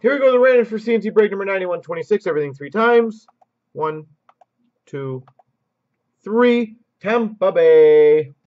Here we go, the random for CNC break number 9126. Everything three times. One, two, three. Tampa Bay.